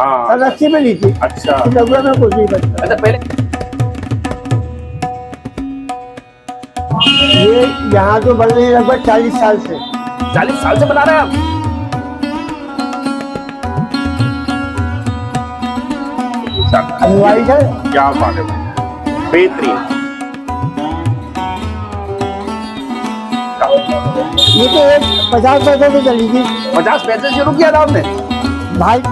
हाँ। अस्सी में ली थी अच्छा में कुछ नहीं बचता अच्छा पहले ये यहाँ तो बन रही है लगभग चालीस साल से। चालीस साल से बना रहे हैं आप। है? क्या बात है बेहतरीन। ये तो एक पचास पैसे से चली थी। पचास पैसे से शुरू किया था आपने? भाई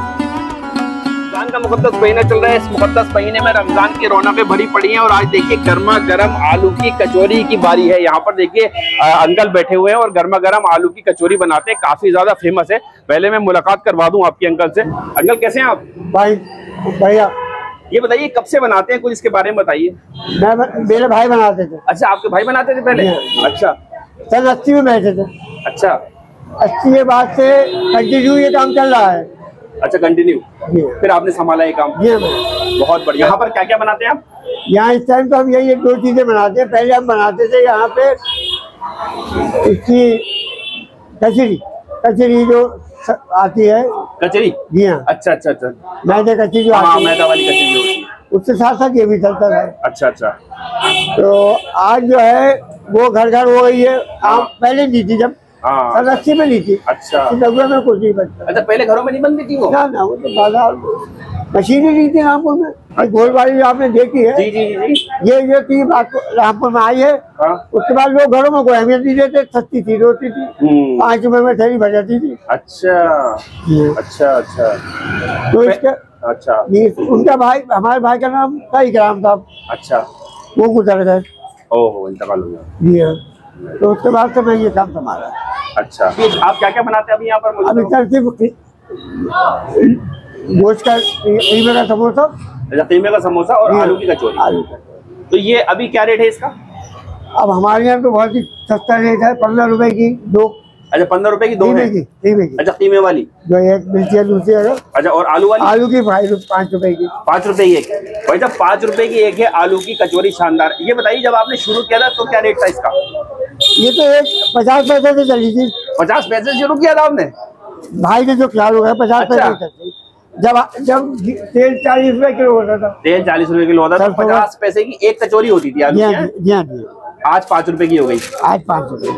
रमज़ान का मुकद्दस महीना चल रहा है। इस मुकद्दस महीने में रमज़ान की रौनकें भरी पड़ी हैं और आज देखिए गर्मा गर्म आलू की कचौरी की बारी है। यहाँ पर देखिए अंकल बैठे हुए हैं और गर्मा गर्म आलू की कचौरी बनाते हैं। काफ़ी ज़्यादा फ़ेमस है। पहले मैं मुलाकात करवा दूँ आपके अंकल से। अंकल कैसे हैं आप? भाई भैया ये बताइए कब से बनाते हैं? कुछ इसके बारे में बताइए। मेरे भाई बनाते थे। अच्छा आपके भाई बनाते थे पहले? अच्छा। सन अस्सी में बैठे थे। अच्छा। अस्सी के बाद से कंटिन्यू ये काम चल रहा है। अच्छा कंटिन्यू फिर आपने संभाला ये काम। मैं। बहुत बढ़िया। यहाँ पर क्या क्या बनाते हैं आप? यहाँ इस टाइम तो हम यही दो चीज़ें बनाते हैं। पहले हम बनाते थे यहाँ पे इसकी कचरी। कचरी जो आती है। कचरी? जी हाँ। अच्छा अच्छा अच्छा। मैदे कचरी जो हाँ आती है। मैदा वाली कचरी जो होती है। उसके साथ साथ ये भी चलता था। अच्छा अच्छा। तो आज जो है वो घर घर हो गई है। आप पहले ली थी जब। हाँ। अस्सी में ली थी। अच्छा। नब्बे में कुछ नहीं बचता। अच्छा पहले घरों में नहीं बनती थी वो? ना ना वो तो बाज़ार मशीन ही ली थी रामपुर में। ये जो आपने देखी है। जी जी जी ये जो थी बात रामपुर में आई है। हाँ। उसके बाद लोग घरों में कोई अहमियत नहीं देते सस्ती थी रोटी थी। हम्म, पाँच रुपए में थैली भर जाती थी। अच्छा। अच्छा अच्छा। तो इसका अच्छा। उनका भाई हमारे भाई का नाम था इकराम साहब अच्छा। वो गुजर गए। ओहो इंतकाल हो गया जी तो उसके बाद से मैं ये काम संभाला। अच्छा। आप क्या क्या बनाते हैं अभी यहाँ पर मुझे अभी। सिर्फ़ गोश्त का ईमे का समोसा। अच्छा कीमे का समोसा और आलू की कचौरी। आलू। का तो ये अभी क्या रेट है इसका? अब हमारे यहाँ तो बहुत ही सस्ता रेट है पंद्रह रुपए की दो। अच्छा पंद्रह रुपए की दो कीमे है? की कीमे की। अच्छा कीमे वाली। जो एक मिलती है दूसरी अगर अच्छा और आलू वाली? आलू की भाई पाँच रुपए की। पाँच रुपए की एक। भाई साहब पाँच रुपए की एक है आलू की कचौरी शानदार। ये बताइए जब आपने शुरू किया था तो क्या रेट था इसका? ये तो एक पचास पैसे से चली थी। पचास पैसे से शुरू किया था आपने? भाई ने जो ख्याल हो गया पचास अच्छा। पैसे से जब जब तेल चालीस रुपए किलो होता था। तेल चालीस रुपए किलो होता था पचास पैसे की एक कचोरी होती थी जी हाँ जी हाँ जी। आज पाँच रुपए की हो गई। आज पाँच रुपए।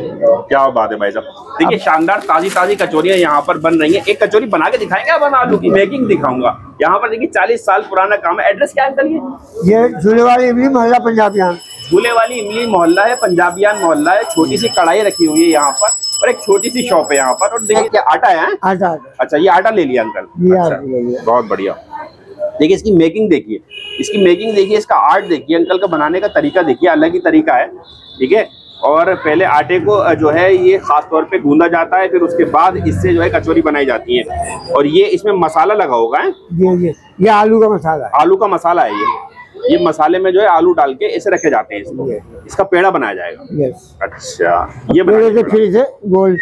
क्या बात है भाई साहब। देखिए शानदार ताजी ताजी कचौरियाँ यहाँ पर बन रही हैं। एक कचौरी बना के दिखाएँगे अपन आलू की? मेकिंग दिखाऊँगा। यहाँ पर देखिए चालीस साल पुराना काम है। एड्रेस क्या है अंकल ये ये झूले वाली इमली मोहल्ला पंजाबियान झूले वाली इमली मोहल्ला है पंजाबियान मोहल्ला है छोटी सी कढ़ाई रखी हुई है यहाँ पर और एक छोटी सी शॉप है यहाँ पर। और देखिए क्या आटा है आटा अच्छा ये आटा ले लिया अंकल। अच्छा, आटा ले लिया। बहुत बढ़िया। देखिए इसकी मेकिंग देखिए। इसकी मेकिंग देखिए इसका आर्ट देखिए। अंकल का बनाने का तरीका देखिए अलग ही तरीका है ठीक है? और पहले आटे को जो है ये खास तौर पे गूंदा जाता है फिर उसके बाद इससे जो है कचौरी बनाई जाती है। और ये इसमें मसाला लगा होगा है? ये ये ये आलू का मसाला है। आलू का मसाला है ये। ये मसाले में जो है आलू डाल के इसे रखे जाते हैं इसको। इसका पेड़ा बनाया जाएगा। अच्छा ये बनाया फिर से गोल।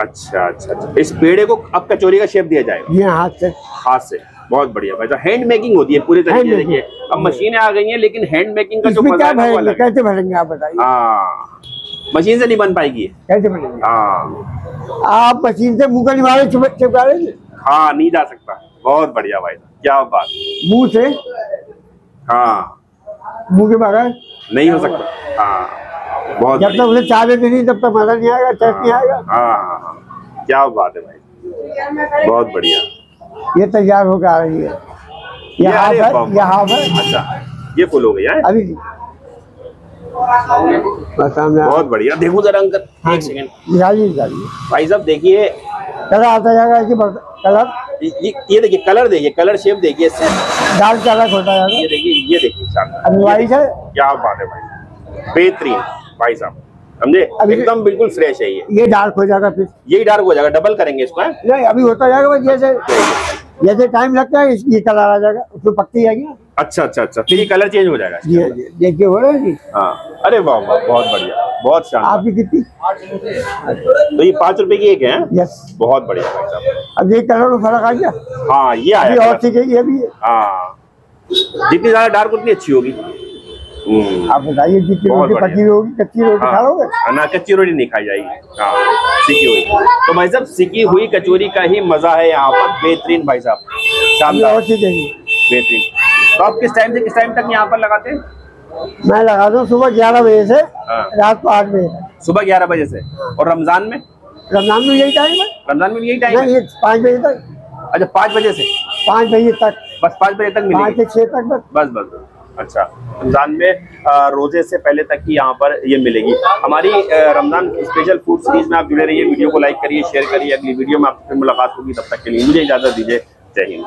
अच्छा अच्छा अच्छा। इस पेड़े को अब कचौरी का शेप दिया जाएगा। ये हाथ से। हाथ से। बहुत बढ़िया भाई साहब। हैंड मेकिंग होती है पूरी तरीके से देखिए। अब मशीनें आ गई हैं लेकिन हैंड मेकिंग का जो मज़ा है कैसे भरेंगे आप बताइए? हाँ। मशीन से नहीं बन पाएगी कैसे भरेंगे हाँ। आप मशीन से मुँह का चिपका लेंगे हाँ नहीं जा सकता। बहुत बढ़िया भाई क्या बात। मुँह से हाँ। मुँह के बगैर नहीं हो सकता। हाँ। बहुत जब तक उसे चाय देते नहीं तब तक मज़ा नहीं आएगा टेस्ट नहीं आएगा। हाँ हाँ हाँ। क्या बात है भाई। बहुत बढ़िया। ये तैयार होकर आ रही है। ये हाफ़ अरे है बाप रे। ये हाफ़ है अच्छा ये फुल हो गया है? अभी। बहुत बढ़िया। देखो जरा अंकल एक सेकंड निकालिए निकालिए भाई साहब देखिए। कलर आता जाएगा इसके कलर। ये ये- ये देखिए कलर देखिए कलर शेप देखिए इससे। दाल कलर होता है ये देखिए ये देखिए अभी है क्या बात है भाई। बेहतरीन भाई साहब। समझे? एकदम बिल्कुल फ्रेश है ये। ये डार्क हो जाएगा फिर। यही डार्क हो जाएगा डबल करेंगे इसको नहीं अभी होता जाएगा बस जैसे जैसे टाइम लगता है ये कलर आ जाएगा उसमें पकती जाएगी ना। अच्छा अच्छा अच्छा। फिर ये कलर चेंज हो जाएगा ये ये- देखिए हो रहा है। हाँ अरे वाह वाह बहुत बढ़िया बहुत शानदार। आपकी कितनी? तो ये पाँच रुपए की एक है यस बहुत बढ़िया भाई साहब। अब ये कलर में फ़र्क आ गया? हाँ ये आया और सीखेगी अभी हाँ जितनी ज़्यादा डार्क उतनी अच्छी होगी। हम्म। आप बताइए जितनी रोटी पकी होगी कच्ची रोटी खा लोगे हाँ, ना कच्ची रोटी नहीं खाई जाएगी। हाँ सिकी हुई। तो भाई साहब सिकी हुई कचौरी का ही मज़ा है यहाँ पर। बेहतरीन भाई साहब। शानदार। बेहतरीन। तो आप किस टाइम से किस टाइम तक यहाँ पर लगाते हैं? मैं लगा दूँ सुबह ग्यारह बजे से हाँ। रात को आठ बजे सुबह ग्यारह बजे से। और रमज़ान में? रमज़ान में यही टाइम है। रमज़ान में यही टाइम है? पाँच बजे तक। अच्छा पाँच बजे से? पाँच बजे तक। बस पाँच बजे तक पाँच मिलेगी से छः तक बस। बस बस। अच्छा रमज़ान में रोज़े से पहले तक ही यहाँ पर ये मिलेगी। हमारी रमज़ान स्पेशल फ़ूड सीरीज़ में आप जुड़े रहिए वीडियो को लाइक करिए शेयर करिए। अगली वीडियो में आपसे फिर मुलाकात होगी। तब तक के लिए मुझे इजाज़त दीजिए। जय हिंद।